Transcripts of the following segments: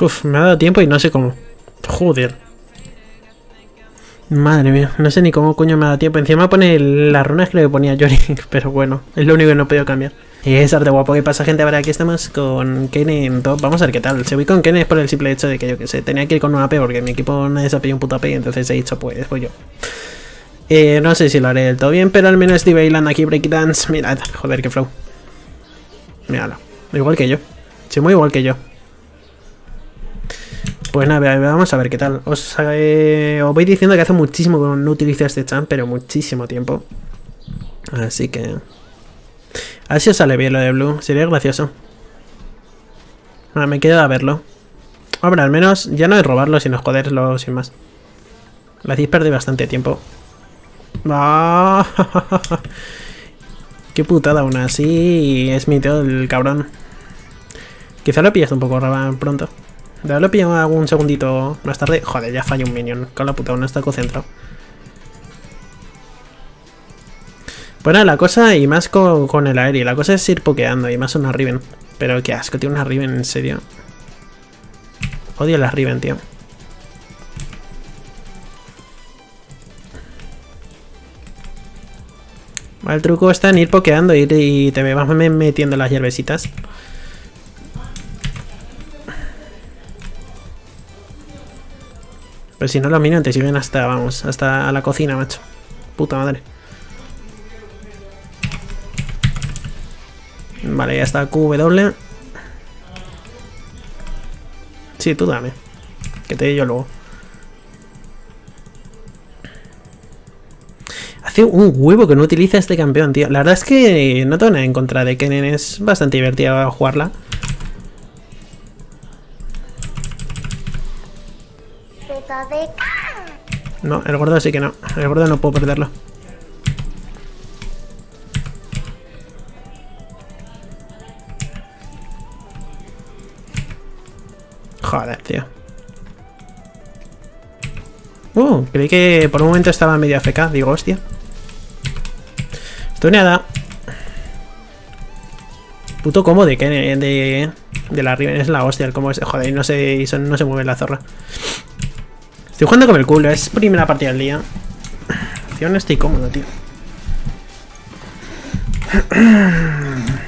Uf, me ha dado tiempo y no sé cómo. Joder. Madre mía, no sé ni cómo coño me ha dado tiempo. Encima pone las runas que le ponía Johnny, pero bueno, es lo único que no he podido cambiar. Y es arte guapo. ¿Qué pasa, gente? Ahora aquí estamos con Kene en top. Vamos a ver qué tal. Se voy con Kene es por el simple hecho de que yo que sé, tenía que ir con un AP porque mi equipo nadie se un puto AP, entonces he dicho, pues, pues yo. Eh, no sé si lo haré del todo bien, pero al menos estoy bailando aquí breakdance. Mirad, joder, qué flow. Míralo. Igual que yo. Sí, muy igual que yo. Pues nada, vamos a ver qué tal. Os, eh, os voy diciendo que hace muchísimo que no utilizo este champ, pero muchísimo tiempo. Así que... A ver si os sale bien lo de Blue. Sería gracioso. Bueno, me quedo a verlo. Hombre, al menos ya no es robarlo, sino joderlo sin más. La hacéis perder bastante tiempo. ¡Ah! Qué putada aún así. Es mi tío el cabrón. Quizá lo pillas un poco pronto. Lo pillo algún segundito más tarde. Joder, ya falla un minion. Con la puta, no está concentrado. Bueno, la cosa, y más con, el aéreo, la cosa es ir pokeando, y más una Riven. Pero qué asco, tiene una Riven, en serio. Odio las Riven, tío. el truco está en ir pokeando y te vas metiendo las hierbesitas. Pero si no los minions te siguen hasta, vamos, hasta la cocina, macho. Puta madre. Vale, ya está QW. Sí, tú dame. Que te doy yo luego. Hace un huevo que no utiliza este campeón, tío. La verdad es que no tengo nada en contra de Kennen. Es bastante divertido jugarla. No, el gordo sí que no. El gordo no puedo perderlo. Joder, tío. Uh, creí que por un momento estaba medio AFK. Digo, hostia. nada. Puto combo de de, de la Riven es la hostia el combo ese. Joder, no se, no se mueve la zorra. Estoy jugando con el culo, es primera partida del día. Yo no estoy cómodo, tío.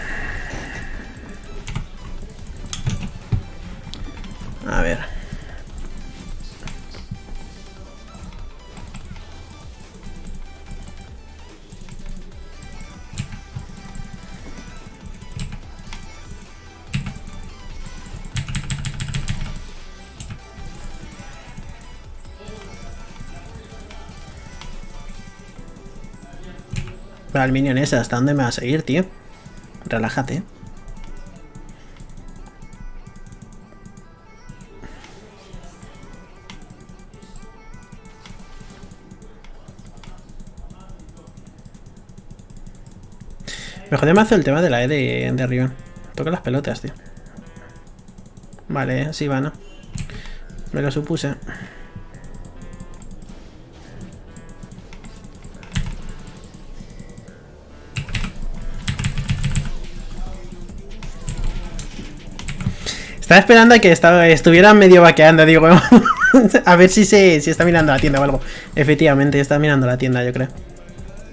Para el minion ese, ¿hasta dónde me va a seguir, tío? Relájate. Me jode hace el tema de la E de, de arriba. Toca las pelotas, tío. Vale, sí va, ¿no? Me lo supuse. Estaba esperando a que estaba, estuviera medio vaqueando, digo, a ver si se si está mirando la tienda o algo. Efectivamente, está mirando la tienda, yo creo.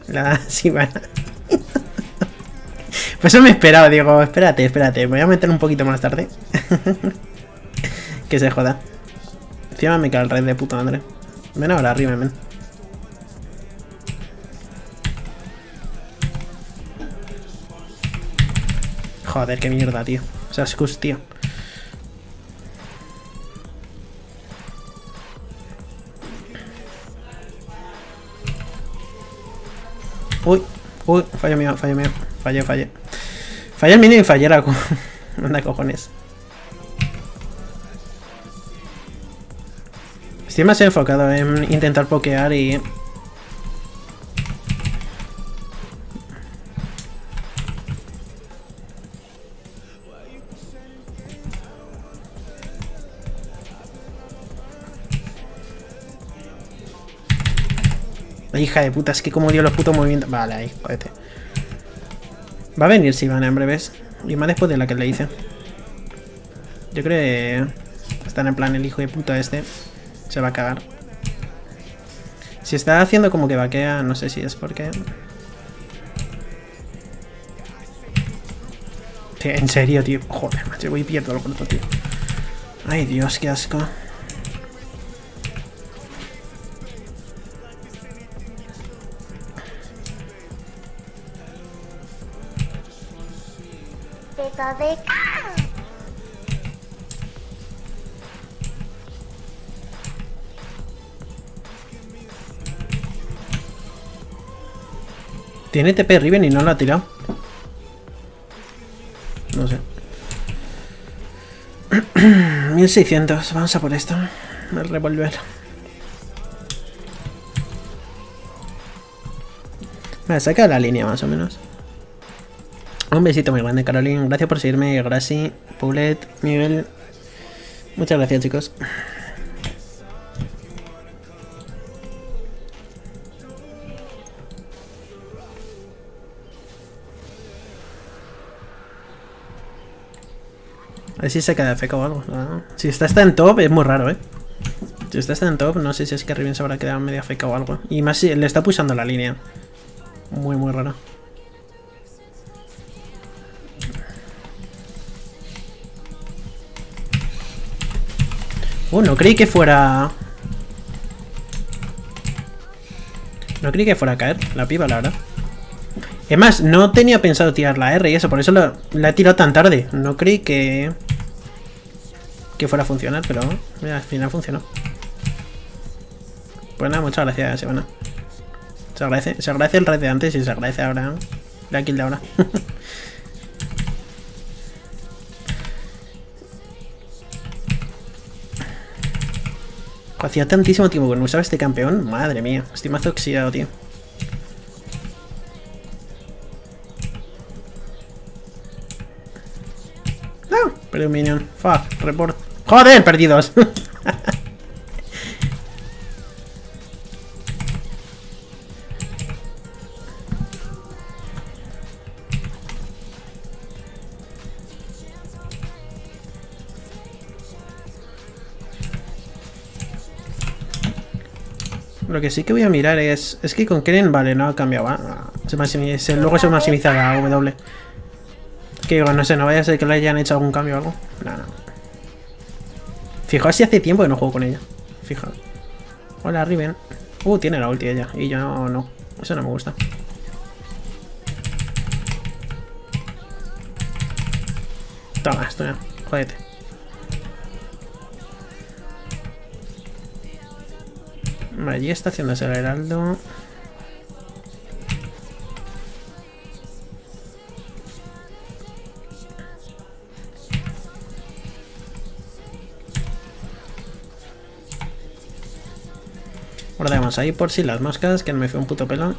La bueno. Pues eso me esperaba, digo, espérate, espérate, voy a meter un poquito más tarde. que se joda. Encima me cae el rey de puta madre. Ven ahora arriba, ven. Joder, qué mierda, tío. O sea, es tío. Uy, uy, fallo mío, fallo mío. Fallé, fallé. Fallé el mini y fallé la... Anda cojones. Estoy más enfocado en intentar pokear y... Hija de puta, es que como dio los putos movimientos. Vale, ahí, jodete. Va a venir Sivana en breves. Y más después de la que le hice. Yo creo que están en plan el hijo de puta este. Se va a cagar. Si está haciendo como que vaquea, no sé si es porque... en serio, tío. Joder, macho, voy y pierdo el corto, tío. Ay, Dios, qué asco. Tiene TP Riven y no lo ha tirado. No sé. 1600. Vamos a por esto. El revolver. Me saca la línea más o menos. Un besito muy grande, Caroline. Gracias por seguirme. Gracias, Poulet, Miguel. Muchas gracias, chicos. A ver si se queda feca o algo. Si está, está en top, es muy raro, ¿eh? Si está, está en top, no sé si es que Riven se habrá quedado media feca o algo. Y más si le está pulsando la línea. Muy, muy raro. No creí que fuera... No creí que fuera a caer la piba, la verdad. Es más, no tenía pensado tirar la R y eso, por eso la, he tirado tan tarde. No creí que... Que fuera a funcionar, pero mira, al final funcionó. Pues nada, muchas gracias, Ivana. Se agradece, se agradece el red de antes y se agradece ahora la kill de ahora. Hacía tantísimo tiempo que no usaba este campeón. Madre mía, estoy más oxidado, tío. No, perdí un minion. Fuck, report. ¡Joder, perdidos! Lo que sí que voy a mirar es... Es que con Keren, vale, no ha cambiado. Se luego se maximiza la W. Que digo, no sé, no vaya a ser que le hayan hecho algún cambio o algo. No, no. Fijaos si hace tiempo que no juego con ella. Fijaos. Hola, Riven. Uh, tiene la ulti ella. Y yo no, no. Eso no me gusta. Toma, esto ya. Jódete. Allí está haciéndose el heraldo. Guardemos ahí por si las moscas, que no me fue un puto pelo.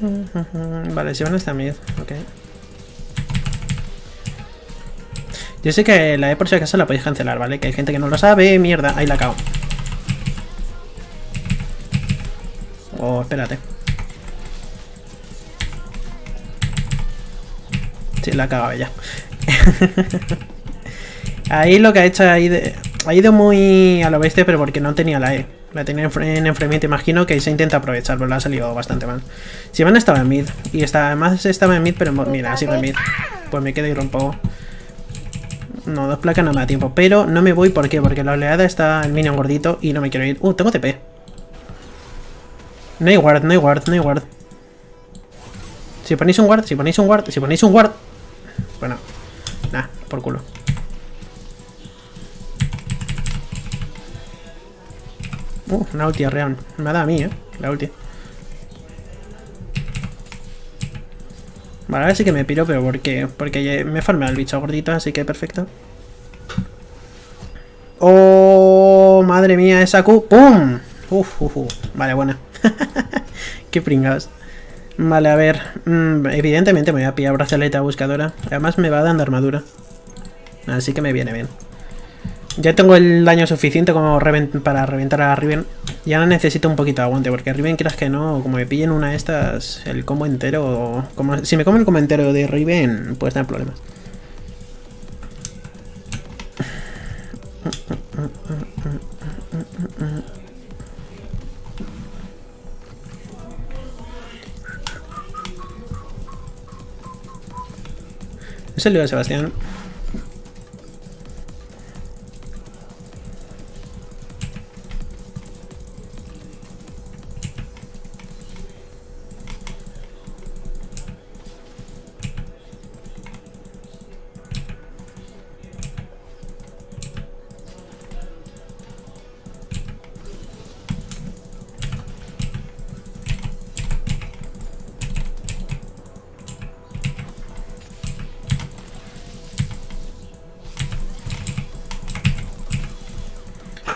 Vale, si van a mid, ok. Yo sé que la E por si acaso la podéis cancelar, ¿vale? Que hay gente que no lo sabe, mierda, ahí la cago. Oh, espérate. Sí, la cagado ya. ahí lo que ha hecho ha ido, ha ido muy a lo bestia, pero porque no tenía la E. La tenía en enfriamiento, imagino que se intenta aprovechar, pero la ha salido bastante mal. Si van estaba en mid, y está, además estaba en mid, pero mira, sido en mid. Pues me quedo y rompo. No, dos placas no me da tiempo. Pero no me voy, ¿por? Porque la oleada está el minion gordito y no me quiero ir. Uh, tengo TP. No hay ward, no hay ward, no hay ward. Si ponéis un ward, si ponéis un ward, si ponéis un ward. Bueno, nah, por culo. Uh, una ulti real. Me ha dado a mí, eh. La ulti. Vale, ahora sí que me piro, pero porque, porque me he farmeado el bicho gordito, así que perfecto. ¡Oh! Madre mía, esa Q. ¡Pum! Uf, uf. Vale, buena. Qué pringados. Vale, a ver. Mm, evidentemente me voy a pillar brazaleta buscadora. Además me va dando armadura. Así que me viene bien. Ya tengo el daño suficiente como para reventar a Riven. Ya necesito un poquito de aguante, porque Riven, quieras que no, como me pillen una de estas, el combo entero... Como, si me come el combo entero de Riven, puede tener problemas. Es el lío de Sebastián.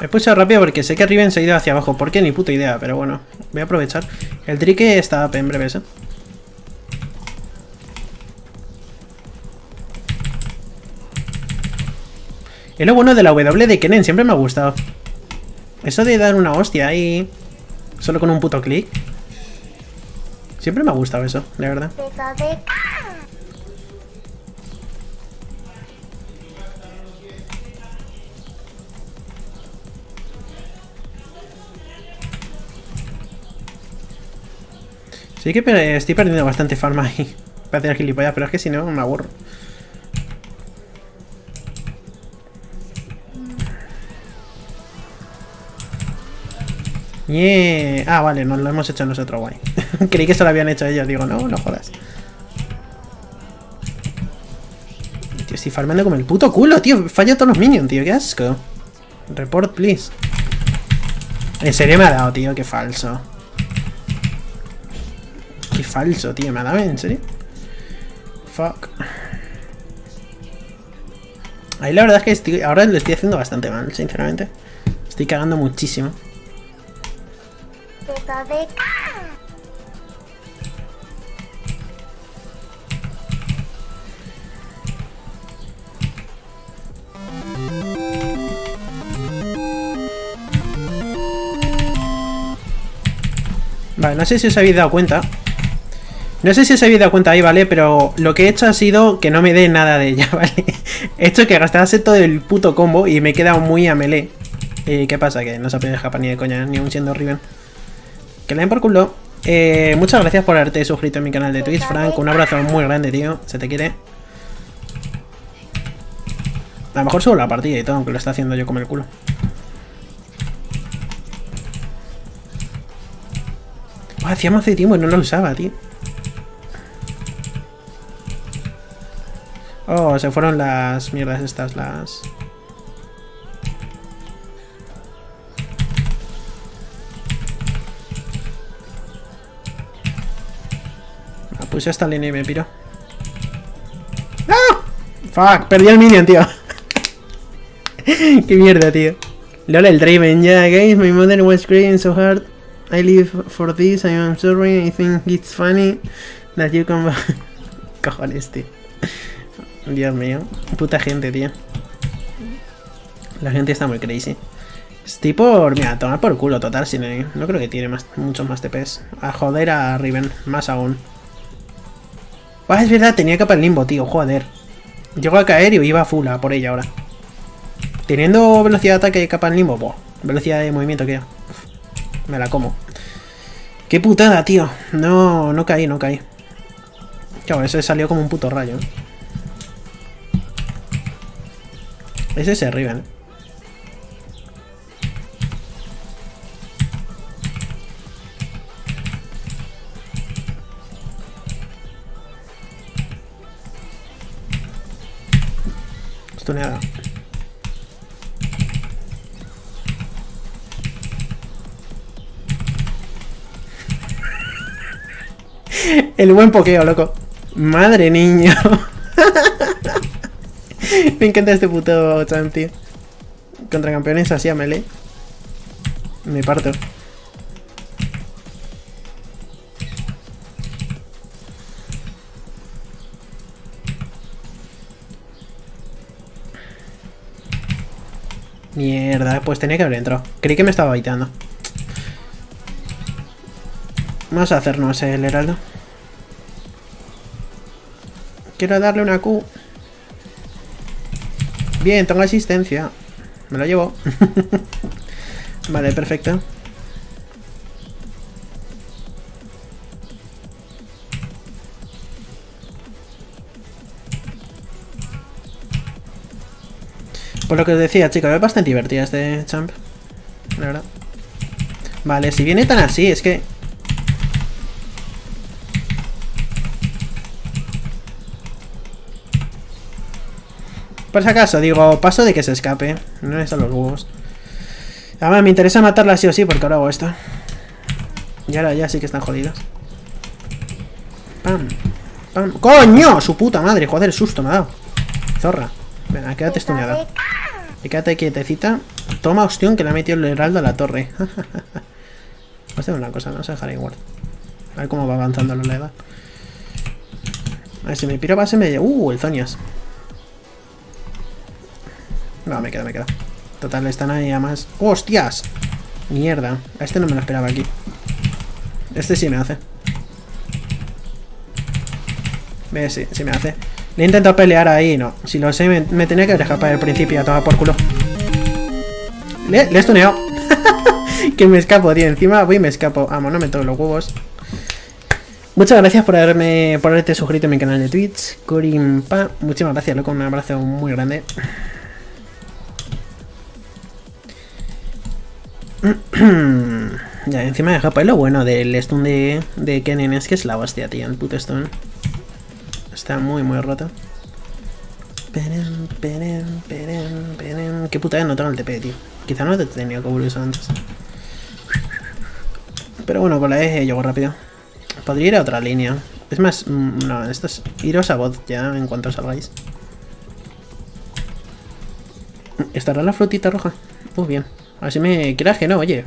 Me puse rápido porque sé que Riven se ha ido hacia abajo. ¿Por qué? Ni puta idea, pero bueno. Voy a aprovechar. El trique está en breves, ¿eh? Es lo bueno de la W de Kennen, siempre me ha gustado. Eso de dar una hostia ahí... Solo con un puto clic. Siempre me ha gustado eso, de verdad. Sí que estoy perdiendo bastante farma ahí. Para hacer gilipollas, pero es que si no me aburro. Yeah. Ah, vale, nos lo hemos hecho nosotros, guay. Creí que se lo habían hecho ellos. Digo, no, no jodas. Tío, estoy farmando como el puto culo, tío. Fallo todos los minions, tío. Qué asco. Report, please. En serio me ha dado, tío. Qué falso falso, tío. ¿Me ha dado en serio? Fuck. Ahí la verdad es que estoy, ahora lo estoy haciendo bastante mal, sinceramente. Estoy cagando muchísimo. Vale, no sé si os habéis dado cuenta no sé si os habéis dado cuenta ahí, ¿vale? Pero lo que he hecho ha sido que no me dé nada de ella, ¿vale? he hecho que gastase todo el puto combo y me he quedado muy a melee. ¿Y qué pasa? Que no se puede escapar ni de coña, ni aún siendo Riven. Que le den por culo. Eh, muchas gracias por haberte suscrito a mi canal de Twitch, Frank. Un abrazo muy grande, tío. Se te quiere. A lo mejor subo la partida y todo, aunque lo está haciendo yo como el culo. hacía más de tiempo y no lo usaba, tío. Oh, se fueron las mierdas estas, las... Ah, puse esta línea y me piro. ¡Ah! Fuck, perdí el minion, tío. Qué mierda, tío. Lol, el Draven, yeah, guys, my mother was crying so hard. I live for this, I am sorry, I think it's funny that you come back. Cojones, tío. Dios mío. Puta gente, tío. La gente está muy crazy. Estoy por... Mira, tomar por culo total. Si no, no creo que tiene más, muchos más TPs. A joder a Riven. Más aún. Ah, es verdad. Tenía capa el limbo, tío. Joder. Llegó a caer y iba full a por ella ahora. Teniendo velocidad de ataque y capa en limbo. Buah. Velocidad de movimiento que... Me la como. Qué putada, tío. No, no caí, no caí. Claro, ese salió como un puto rayo. Es ese arriba, ¿no? El buen pokeo, loco. Madre niño. Me encanta este puto champ, tío. Contra campeones así a melee. Me parto. Mierda, pues tenía que haber entrado. Creí que me estaba baiteando. Vamos a hacernos el heraldo. Quiero darle una Q. Bien, tengo asistencia. Me lo llevo. vale, perfecto. Por lo que os decía, chicos, es bastante divertida este champ. La verdad. Vale, si viene tan así, es que... Por si acaso, digo, paso de que se escape. No es a los huevos. Además, me interesa matarla sí o sí, porque ahora hago esto. Y ahora ya sí que están jodidos. Pam. Pam. ¡Coño! Su puta madre, joder, el susto me ha dado. Zorra. Venga, quédate estuneada. Y quédate quietecita. Toma ostión que le ha metido el heraldo a la torre. Vamos a hacer una cosa, no se dejará igual. A ver cómo va avanzando la edad. A ver si me piro se me... Uh, el Zonias. No, me queda, me queda. Total, están ahí además. ¡Hostias! Mierda. A este no me lo esperaba aquí. Este sí me hace. Ve, sí, sí me hace. Le he intentado pelear ahí, no. Si lo sé, me, tenía que dejar para el principio a tomar por culo. Le, le he stuneado. que me escapo, tío. Encima voy y me escapo. Vamos, no me toco los huevos. Muchas gracias por haberme por haberte suscrito a mi canal de Twitch. Corimpa. Muchísimas gracias, loco. Un abrazo muy grande. ya, encima de Japa. lo bueno del stun de, de Kennen es que es la hostia, tío. El puto stun. Está muy, muy roto. Peren, peren, peren, peren. Qué puta no tengo el TP, tío. Quizá no te tenía que volver antes. Pero bueno, con la E llego rápido. Podría ir a otra línea. Es más, mm, no, esto es iros a bot ya en cuanto salgáis. ¿Estará la frutita roja? Muy bien. Así me creas que no, oye.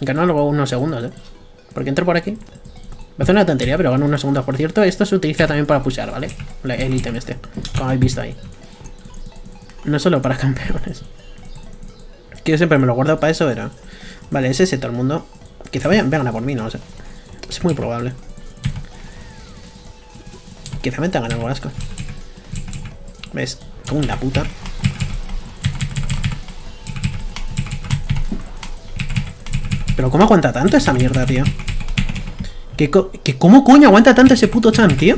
Ganó algo unos segundos, ¿eh? Porque entro por aquí. Me hace una tontería, pero gano unos segundos. Por cierto, esto se utiliza también para pushear, ¿vale? El ítem este, como habéis visto ahí. No solo para campeones. Que yo siempre me lo guardo para eso, era. Vale, ese es todo el mundo. Quizá vayan, vengan a por mí, no sé. Es muy probable. Quizá me tengan algo asco. ¿Ves? Como la puta. Pero ¿cómo aguanta tanto esa mierda, tío? ¿Que, ¿Cómo coño aguanta tanto ese puto champ, tío?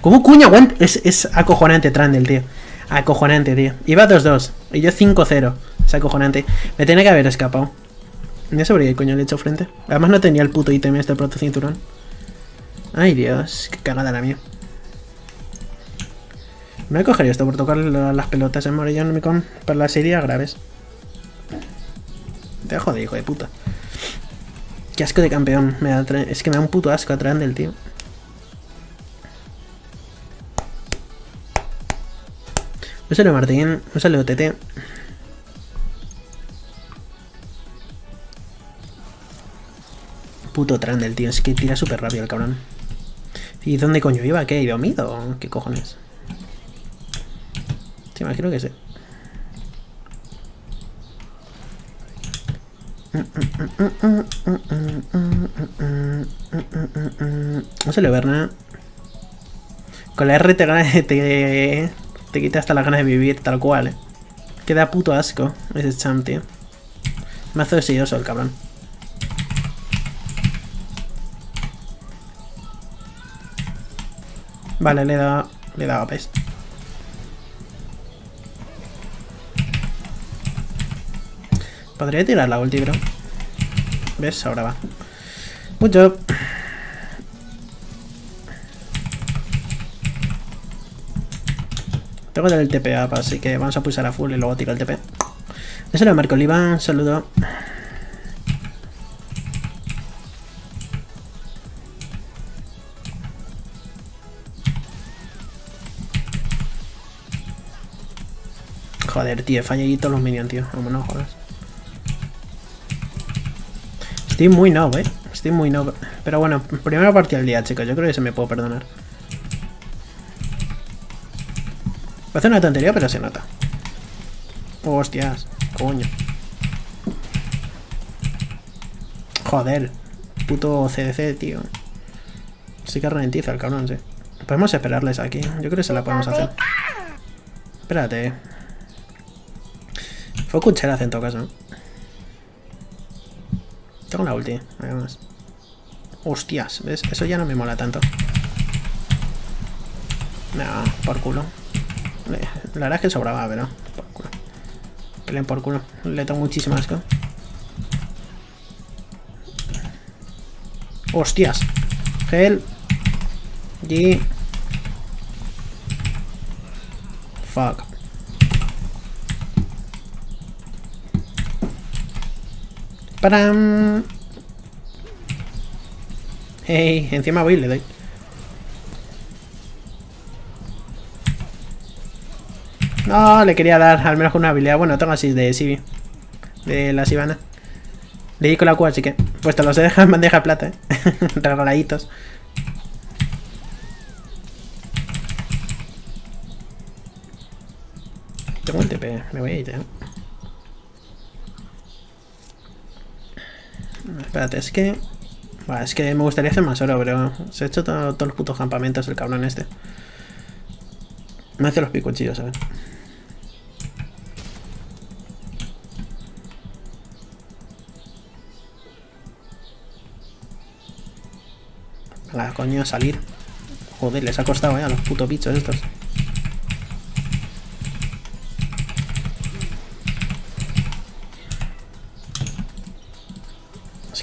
¿Cómo coño aguanta? Es, es acojonante Trandel, tío. Acojonante, tío. Iba 2-2. Y yo 5-0. Es acojonante. Me tenía que haber escapado. No sé por qué coño le he hecho frente. Además no tenía el puto ítem este proto cinturón. Ay, Dios. Qué cagada la mía. Me voy a coger esto por tocar las pelotas en Morellón con para la serie graves. Te joder, hijo de puta. Qué asco de campeón. Es que me da un puto asco atrás del tío. Un saludo Martín, un saludo TT. Puto del tío, es que tira súper rápido el cabrón. ¿Y dónde coño iba? ¿Qué? ¿Iba mido? ¿Qué cojones? Sí, imagino que sí. No se le ver nada. Con la R te, te, te quita hasta las ganas de vivir, tal cual. Eh. Queda puto asco ese champ, tío. Mazo desilloso el cabrón. Vale, le he dado, le he dado a pes. Podría tirar la ulti, bro. ¿Ves? Ahora va. Mucho. Tengo el TP up, así que vamos a pulsar a full y luego tiro el TP. Eso lo Marco Oliva, saludo. Joder, tío, fallé todos los minions, tío. Vámonos, joder. Estoy muy no, eh. Estoy muy no. Pero bueno, primera día, chicos. Yo creo que se me puedo perdonar. Parece una tontería, pero se nota. Hostias, coño. Joder. Puto CDC, tío. Sí que ralentiza el cabrón, sí. Podemos esperarles aquí. Yo creo que se la podemos hacer. Espérate. Fue cuchara en todo caso. Tengo una ulti, además. Hostias, ¿ves? Eso ya no me mola tanto. Nah, por culo. La verdad es que sobraba, pero... Por culo. Peleen por culo. Le tengo muchísimo asco. Hostias. Gel. G. Fuck. ¡Param! Hey, encima voy y le doy. No, le quería dar al menos una habilidad. Bueno, tengo así de Sibi. De la Sivana. Le di con la Q, así que... Pues te los he dejado en bandeja de plata, eh. Regaladitos. Tengo el TP, me voy a ir, eh. Espérate, es que... es que me gustaría hacer más oro, pero se ha hecho todos los putos campamentos el cabrón este. Me hace los picuchillos, a ver. La coño, salir. Joder, les ha costado, eh, a los putos bichos estos.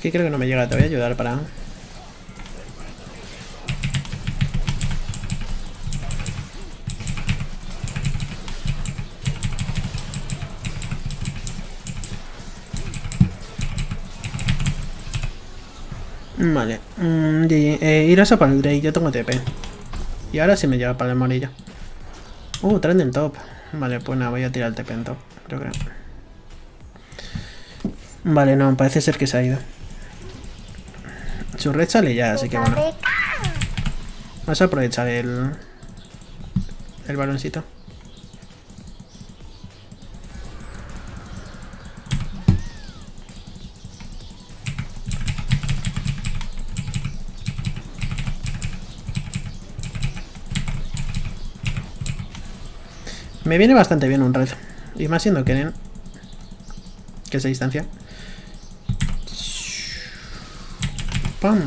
Que creo que no me llega, te voy a ayudar para... Vale. Mm, eh, ir a para el Drake, yo tengo TP. Y ahora sí me lleva para el amarillo. Uh, tren en top. Vale, pues nada, voy a tirar el TP en top, yo creo. Vale, no, parece ser que se ha ido. Sale ya, así que bueno. Vamos a aprovechar el... El baloncito. Me viene bastante bien un red. Y más siendo Kenen. Que se distancia. ¡Pam!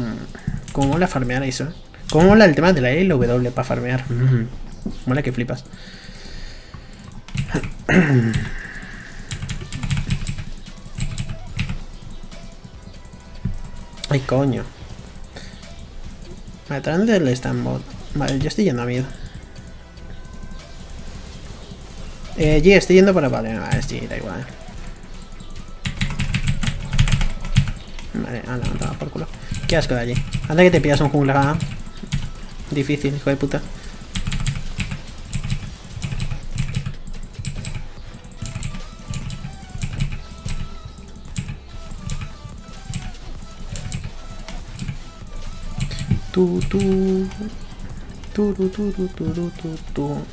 Como mola farmear eso. Como mola el tema de la LW para farmear. Mm. Mola que flipas. Ay, coño. Me traen del Stambot. Vale, yo estoy yendo a miedo. Eh, G, estoy yendo para... Vale, no, sí, da igual. Vale, anda, anda, por culo. Qué asco de allí. Anda que te pillas un jungla. Difícil, hijo de puta. Tu, tu. Tu, tu, tu, tu, tu, tu, tu.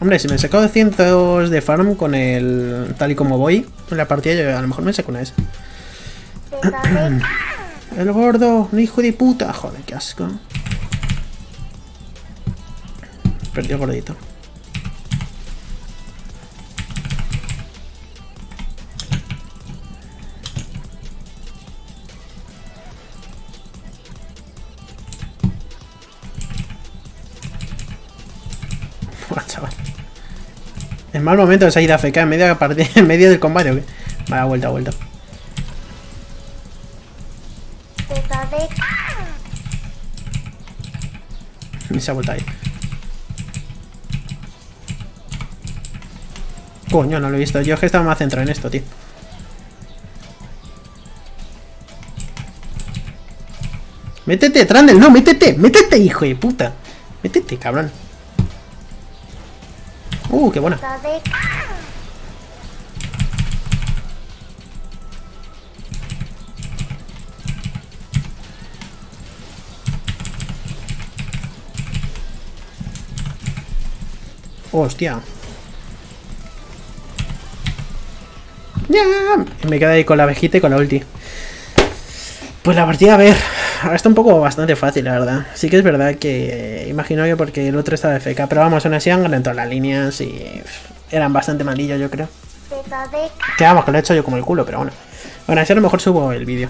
Hombre, si me saco de cientos de farm con el... Tal y como voy en la partida, yo a lo mejor me saco una esa. el gordo, un hijo de puta. Joder, qué asco. Perdió el gordito. En mal momento esa ida FK en medio, en medio del combate. ¿o Vale, vuelta, vuelta. Y se ha vuelto ahí. Coño, no lo he visto. Yo es que estaba más centrado en esto, tío. Métete, Trandel, no, métete, métete, hijo de puta. Métete, cabrón. Uh, qué buena. Hostia. Ya. Me quedé ahí con la abejita y con la ulti. Pues la partida, a ver, ahora está un poco bastante fácil, la verdad. Sí que es verdad que imagino yo porque el otro estaba de FK, pero vamos, aún así han ganado todas las líneas y eran bastante malillos, yo creo. Que vamos, que lo he hecho yo como el culo, pero bueno. Bueno, así a lo mejor subo el vídeo.